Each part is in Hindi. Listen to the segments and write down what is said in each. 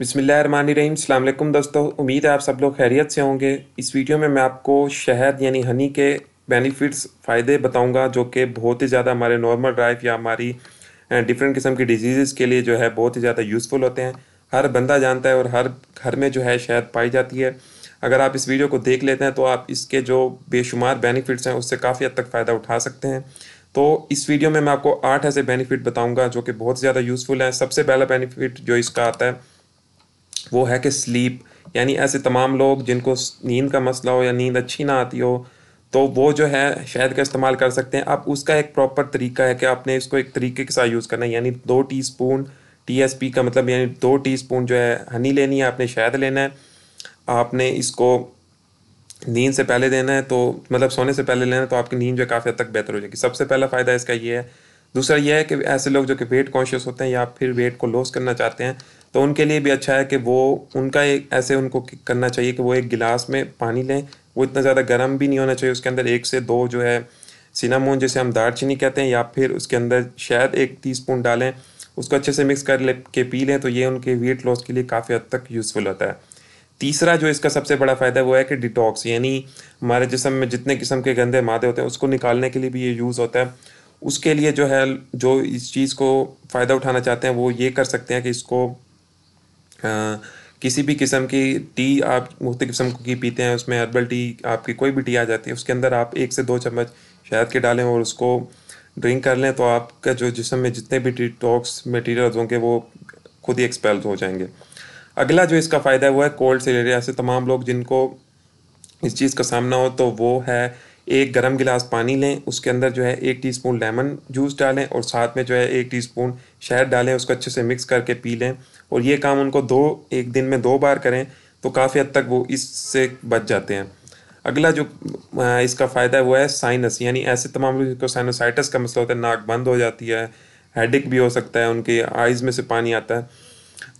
बिसमीम अल्लाम दोस्तों, उम्मीद है आप सब लोग खैरियत से होंगे। इस वीडियो में मैं आपको शहद यानी हनी के बेनिफिट्स फ़ायदे बताऊँगा, जो कि बहुत ही ज़्यादा हमारे नॉर्मल लाइफ या हमारी डिफरेंट किस्म की डिज़ीज़ के लिए जो है बहुत ही ज़्यादा यूज़फुल होते हैं। हर बंदा जानता है और हर घर में जो है शहद पाई जाती है। अगर आप इस वीडियो को देख लेते हैं तो आप इसके जो बेशुमार बेनिफिट्स हैं, उससे काफ़ी हद तक फ़ायदा उठा सकते हैं। तो इस वीडियो में मैं आपको आठ ऐसे बेनिफिट बताऊँगा, जो कि बहुत ज़्यादा यूज़फुल हैं। सबसे पहला बेनिफिट जो इसका आता है वो है कि स्लीप यानी ऐसे तमाम लोग जिनको नींद का मसला हो या नींद अच्छी ना आती हो तो वो जो है शहद का इस्तेमाल कर सकते हैं। अब उसका एक प्रॉपर तरीका है कि आपने इसको एक तरीके के साथ यूज़ करना है, यानी दो teaspoon T S P का मतलब यानी दो टी स्पून जो है हनी लेनी है, आपने शहद लेना है। आपने इसको नींद से पहले देना है तो मतलब सोने से पहले लेना है तो आपकी नींद जो है काफ़ी हद तक बेहतर हो जाएगी। सबसे पहला फ़ायदा इसका ये है। दूसरा यह है कि ऐसे लोग जो कि वेट कॉन्शियस होते हैं या फिर वेट को लॉस करना चाहते हैं तो उनके लिए भी अच्छा है कि वो उनका एक ऐसे उनको करना चाहिए कि वो एक गिलास में पानी लें। वो इतना ज़्यादा गर्म भी नहीं होना चाहिए, उसके अंदर एक से दो जो है सिनामोन जिसे हम दारचीनी कहते हैं या फिर उसके अंदर शायद एक टी स्पून डालें, उसको अच्छे से मिक्स कर ले, के पी लें तो ये उनके वेट लॉस के लिए काफ़ी हद तक यूज़फुल होता है। तीसरा जो इसका सबसे बड़ा फ़ायदा वो है कि डिटॉक्स यानी हमारे जिसम में जितने किस्म के गंदे मादे होते हैं, उसको निकालने के लिए भी ये यूज़ होता है। उसके लिए जो है, जो इस चीज़ को फ़ायदा उठाना चाहते हैं, वो ये कर सकते हैं कि इसको किसी भी किस्म की टी आप मुख्त किस्म की पीते हैं, उसमें हर्बल टी आपकी कोई भी टी आ जाती है, उसके अंदर आप एक से दो चम्मच शहद के डालें और उसको ड्रिंक कर लें तो आपका जो जिसम में जितने भी डिटॉक्स मटीरियल होंगे, वो खुद ही एक्सपेल हो जाएँगे। अगला जो इसका फ़ायदा है, वो है कोल्ड से रिलेटेड ऐसे तमाम लोग जिनको इस चीज़ का सामना हो तो वो है एक गर्म गिलास पानी लें, उसके अंदर जो है एक टीस्पून लेमन जूस डालें और साथ में जो है एक टीस्पून शहद डालें, उसको अच्छे से मिक्स करके पी लें। और ये काम उनको दो, एक दिन में दो बार करें तो काफ़ी हद तक वो इससे बच जाते हैं। अगला जो इसका फ़ायदा है वो है साइनस यानी ऐसे तमाम लोग जिनको साइनोसाइटस का मसला होता है, नाक बंद हो जाती है हेडिक भी हो सकता है, उनके आइज़ में से पानी आता है।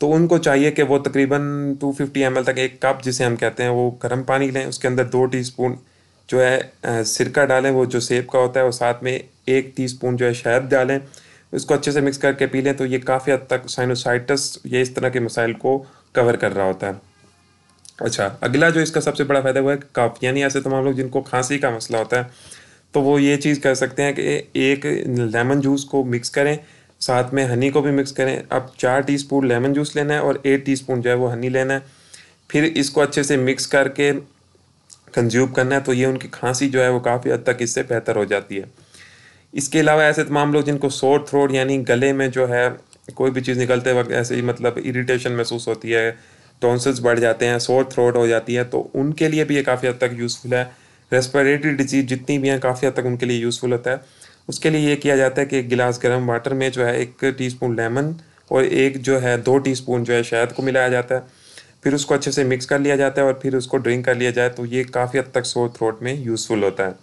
तो उनको चाहिए कि वो तकरीबन 250 फिफ्टी तक एक कप जिसे हम कहते हैं, वो गर्म पानी लें, उसके अंदर दो टीस्पून जो है सिरका डालें, वो जो सेब का होता है और साथ में एक टीस्पून जो है शहद डालें उसको अच्छे से मिक्स करके पी लें तो ये काफ़ी हद तक साइनोसाइटस ये इस तरह के मसाइल को कवर कर रहा होता है। अच्छा अगला जो इसका सबसे बड़ा फ़ायदा हुआ है, कफ, यानी ऐसे तमाम लोग जिनको खांसी का मसला होता है तो वो ये चीज़ कर सकते हैं कि एक लेमन जूस को मिक्स करें, साथ में हनी को भी मिक्स करें। अब चार टीस्पून लेमन जूस लेना है और एट टीस्पून जो है वो हनी लेना है। फिर इसको अच्छे से मिक्स करके कंज्यूम करना है तो ये उनकी खांसी जो है वो काफ़ी हद तक इससे बेहतर हो जाती है। इसके अलावा ऐसे तमाम लोग जिनको सोर थ्रोट यानी गले में जो है, कोई भी चीज़ निकलते वक्त ऐसे ही मतलब इरीटेशन महसूस होती है टॉन्सिल्स बढ़ जाते हैं सोर थ्रोट हो जाती है तो उनके लिए भी ये काफ़ी हद तक यूज़फुल है। रेस्पिरेटरी डिज़ीज़ जितनी भी हैं, काफ़ी हद तक उनके लिए यूज़फुल होता है। उसके लिए ये किया जाता है कि एक गिलास गर्म वाटर में जो है एक टीस्पून लेमन और एक जो है दो टीस्पून जो है शहद को मिलाया जाता है। फिर उसको अच्छे से मिक्स कर लिया जाता है और फिर उसको ड्रिंक कर लिया जाए तो ये काफ़ी हद तक सोर थ्रोट में यूज़फुल होता है।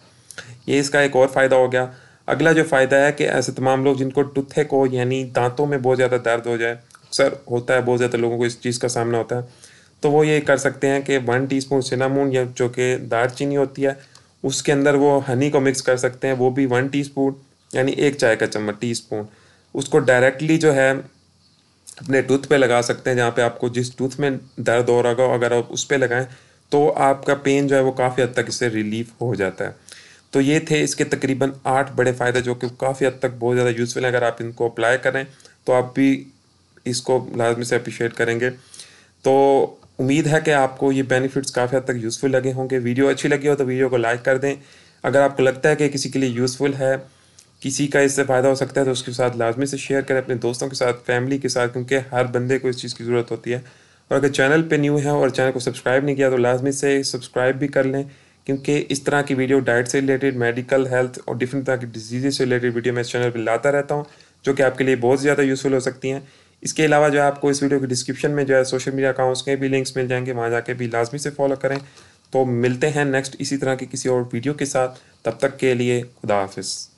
ये इसका एक और फ़ायदा हो गया। अगला जो फ़ायदा है कि ऐसे तमाम लोग जिनको टुथे को, यानी दांतों में बहुत ज़्यादा दर्द हो जाए, अक्सर होता है, बहुत ज़्यादा लोगों को इस चीज़ का सामना होता है तो वो ये कर सकते हैं कि वन टी स्पून सिनामून या जो कि दार चीनी होती है, उसके अंदर वो हनी को मिक्स कर सकते हैं, वो भी वन टी स्पून यानी एक चाय का चम्मच टी स्पून उसको डायरेक्टली जो है, अपने टूथ पे लगा सकते हैं, जहाँ पे आपको जिस टूथ में दर्द हो रहा हो अगर आप उस पर लगाएँ तो आपका पेन जो है वो काफ़ी हद तक इससे रिलीफ हो जाता है। तो ये थे इसके तकरीबन आठ बड़े फ़ायदे जो कि काफ़ी हद तक बहुत ज़्यादा यूज़फुल हैं। अगर आप इनको अप्लाई करें तो आप भी इसको लाजमी से अप्रिशिएट करेंगे। तो उम्मीद है कि आपको ये बेनिफिट्स काफ़ी हद तक यूज़फुल लगे होंगे। वीडियो अच्छी लगी हो तो वीडियो को लाइक कर दें। अगर आपको लगता है कि किसी के लिए यूज़फुल है, किसी का इससे फ़ायदा हो सकता है तो उसके साथ लाजमी से शेयर करें, अपने दोस्तों के साथ फैमिली के साथ, क्योंकि हर बंदे को इस चीज़ की ज़रूरत होती है। और अगर चैनल पे न्यू है और चैनल को सब्सक्राइब नहीं किया तो लाजमी से सब्सक्राइब भी कर लें। क्योंकि इस तरह की वीडियो डाइट से रिलेटेड मेडिकल हेल्थ और डिफरेंट तरह की डिज़ीज़ से रिलेटेड वीडियो मैं इस चैनल पर लाता रहता हूँ, जो कि आपके लिए बहुत ज़्यादा यूज़फुल हो सकती हैं। इसके अलावा जो है आपको इस वीडियो के डिस्क्रिप्शन में जो है सोशल मीडिया अकाउंट्स के भी लिंक्स मिल जाएँगे, वहाँ जाके भी लाजमी से फॉलो करें। तो मिलते हैं नेक्स्ट इसी तरह की किसी और वीडियो के साथ। तब तक के लिए खुदा हाफिज़।